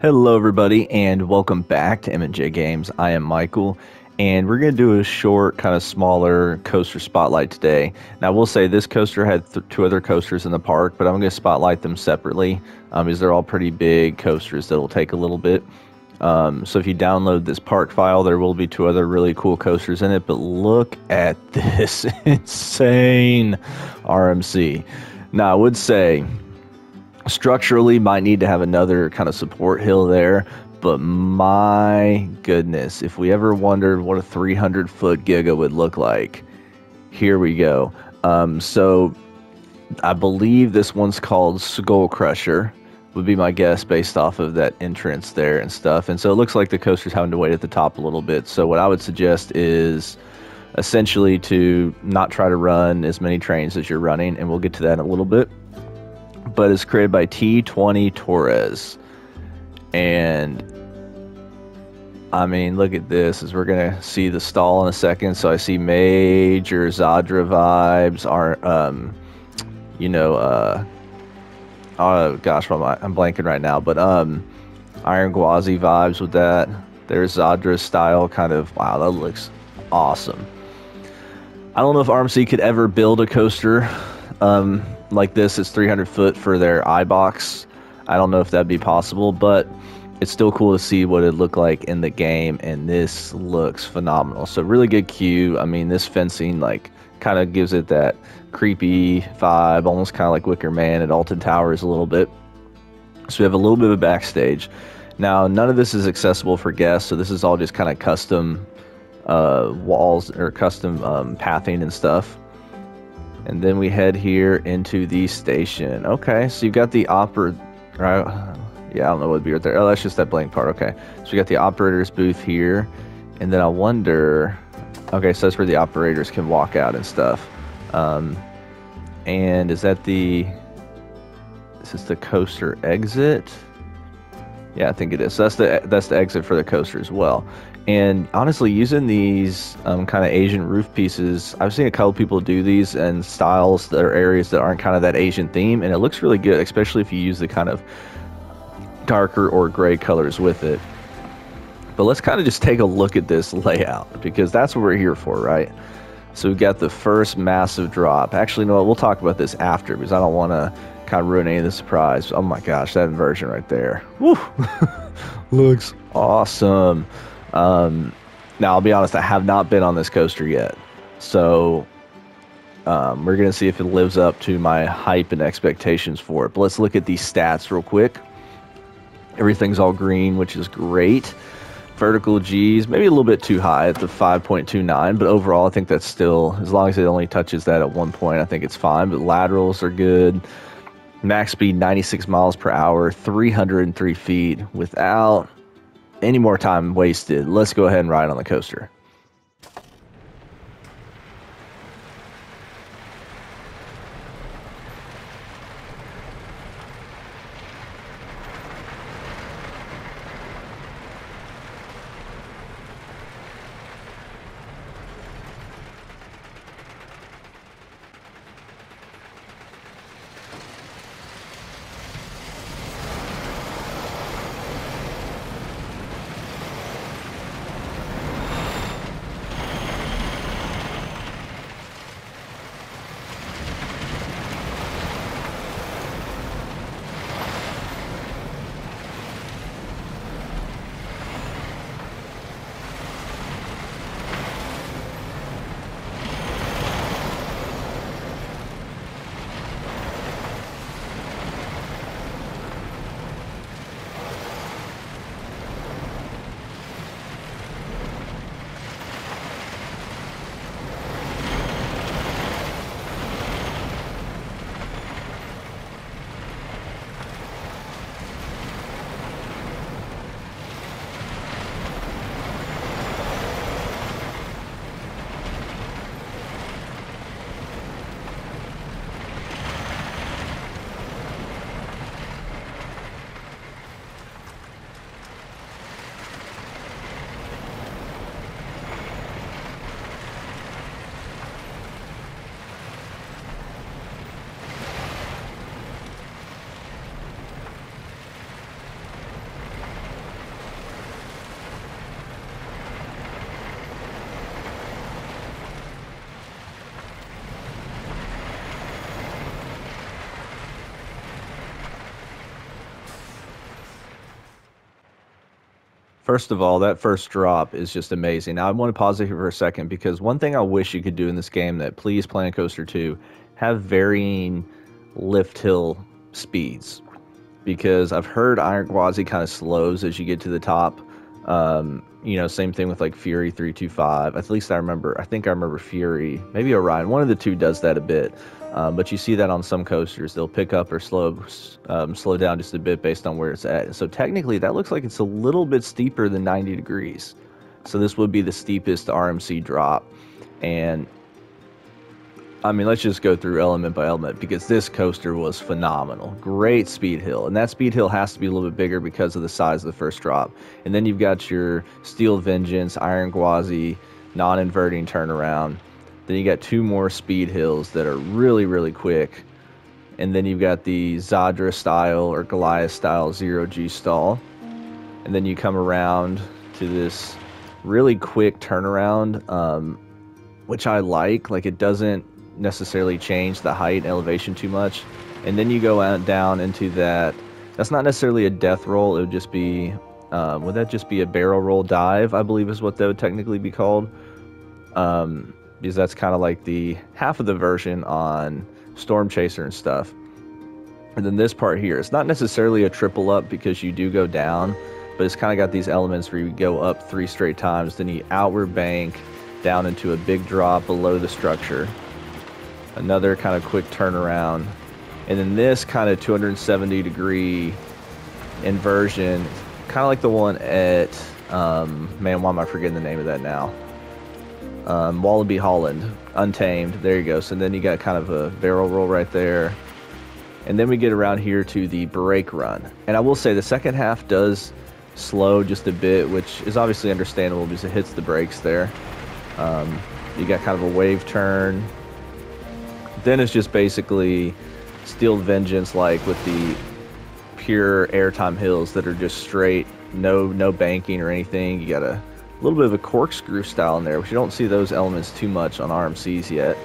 Hello, everybody, and welcome back to M&J Games. I am Michael, and we're going to do a short, kind of smaller coaster spotlight today. Now, I will say this coaster had th- two other coasters in the park, but I'm going to spotlight them separately um, because they're all pretty big coasters that'll take a little bit. Um, so if you download this park file, there will be two other really cool coasters in it. But look at this insane RMC. Now, I would say structurally might need to have another kind of support hill there but my goodness if we ever wondered what a 300 foot giga would look like here we go. Um, so i believe this one's called skull crusher would be my guess based off of that entrance there and stuff. And so it looks like the coaster's having to wait at the top a little bit. So what i would suggest is essentially to not try to run as many trains as you're running and we'll get to that in a little bit but it's created by T20 Torres. And I mean, look at this as we're gonna see the stall in a second. So I see major Zadra vibes. Are um, you know, uh, oh gosh, I'm, I'm blanking right now, but um, Iron Gwazi vibes with that. There's Zadra style, kind of. Wow, that looks awesome. I don't know if RMC could ever build a coaster um, like this is 300 foot for their iBox. I don't know if that'd be possible, but it's still cool to see what it looked like in the game, and this looks phenomenal. So really good cue. I mean, this fencing like kind of gives it that creepy vibe, almost kind of like Wicker Man at Alton Towers a little bit. So we have a little bit of a backstage. Now, none of this is accessible for guests, so this is all just kind of custom uh, walls or custom um, pathing and stuff. And then we head here into the station. Okay, so you've got the opera. Right? Yeah, I don't know what would be right there. Oh, that's just that blank part. Okay, so we got the operator's booth here, and then I wonder. Okay, so that's where the operators can walk out and stuff. Um, and is that the? Is this the coaster exit? Yeah, I think it is. So that's the that's the exit for the coaster as well. And honestly, using these um, kind of Asian roof pieces, I've seen a couple people do these in styles that are areas that aren't kind of that Asian theme, and it looks really good, especially if you use the kind of darker or gray colors with it. But let's kind of just take a look at this layout because that's what we're here for, right? So we've got the first massive drop. Actually, no, we'll talk about this after because I don't want to kind of ruin any of the surprise. Oh my gosh, that inversion right there. Woo! Looks awesome. Um, now, I'll be honest, I have not been on this coaster yet. So um, we're going to see if it lives up to my hype and expectations for it. But let's look at these stats real quick. Everything's all green, which is great. Vertical G's, maybe a little bit too high at the 5.29, but overall, I think that's still, as long as it only touches that at one point, I think it's fine. But laterals are good. Max speed 96 miles per hour, 303 feet without any more time wasted, let's go ahead and ride on the coaster. First of all, that first drop is just amazing. Now, I want to pause it here for a second because one thing I wish you could do in this game that please Planet Coaster 2 have varying lift hill speeds because I've heard Iron Gwazi kind of slows as you get to the top. Um, you know, same thing with like Fury 325. At least I remember, I think I remember Fury, maybe Orion. One of the two does that a bit. Um, but you see that on some coasters, they'll pick up or slow um, slow down just a bit based on where it's at. So technically, that looks like it's a little bit steeper than 90 degrees. So this would be the steepest RMC drop, and I mean, let's just go through element by element because this coaster was phenomenal. Great speed hill, and that speed hill has to be a little bit bigger because of the size of the first drop. And then you've got your Steel Vengeance, Iron Gwazi, non-inverting turnaround then you got two more speed hills that are really, really quick. And then you've got the Zadra style or Goliath style zero G stall. And then you come around to this really quick turnaround, um, which I like. Like it doesn't necessarily change the height and elevation too much. And then you go out down into that. That's not necessarily a death roll. It would just be, um, would that just be a barrel roll dive? I believe is what that would technically be called. Um, because that's kind of like the half of the version on Storm Chaser and stuff. And then this part here, it's not necessarily a triple up because you do go down, but it's kind of got these elements where you go up three straight times, then you outward bank down into a big drop below the structure. Another kind of quick turnaround. And then this kind of 270 degree inversion, kind of like the one at, um, man, why am I forgetting the name of that now? um, Walibi Holland, Untamed. There you go. So then you got kind of a barrel roll right there. And then we get around here to the brake run. And I will say the second half does slow just a bit, which is obviously understandable because it hits the brakes there. Um, you got kind of a wave turn. Then it's just basically Steel Vengeance like with the pure airtime hills that are just straight, no no banking or anything. You gotta a little bit of a corkscrew style in there, which you don't see those elements too much on RMCs yet.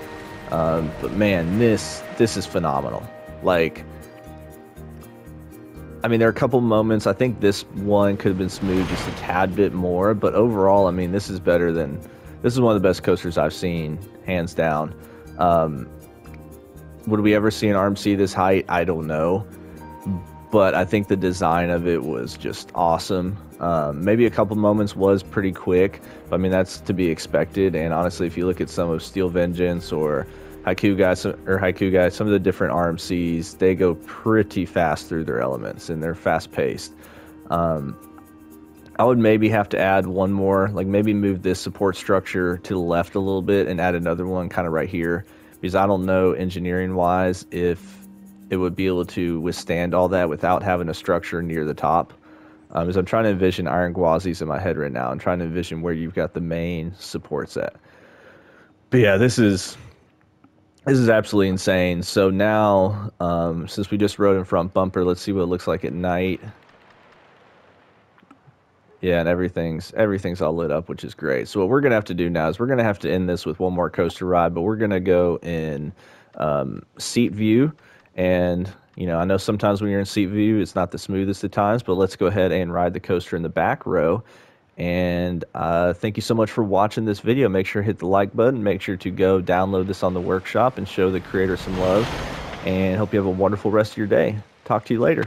Um, but man, this this is phenomenal. Like, I mean, there are a couple moments. I think this one could have been smooth just a tad bit more, but overall, I mean, this is better than this is one of the best coasters I've seen, hands down. Um, would we ever see an RMC this height? I don't know, but I think the design of it was just awesome. Um, maybe a couple moments was pretty quick, but I mean that's to be expected. And honestly, if you look at some of Steel Vengeance or Haikugai or Haikugai, some of the different RMCs, they go pretty fast through their elements and they're fast paced. Um, I would maybe have to add one more, like maybe move this support structure to the left a little bit and add another one kind of right here, because I don't know engineering wise if it would be able to withstand all that without having a structure near the top. Um, as I'm trying to envision Iron Gwazis in my head right now, I'm trying to envision where you've got the main supports at. But yeah, this is this is absolutely insane. So now, um, since we just rode in front bumper, let's see what it looks like at night. Yeah, and everything's everything's all lit up, which is great. So what we're gonna have to do now is we're gonna have to end this with one more coaster ride, but we're gonna go in um, seat view and, you know, I know sometimes when you're in seat view, it's not the smoothest of times, but let's go ahead and ride the coaster in the back row. And uh, thank you so much for watching this video. Make sure to hit the like button. Make sure to go download this on the workshop and show the creator some love. And hope you have a wonderful rest of your day. Talk to you later.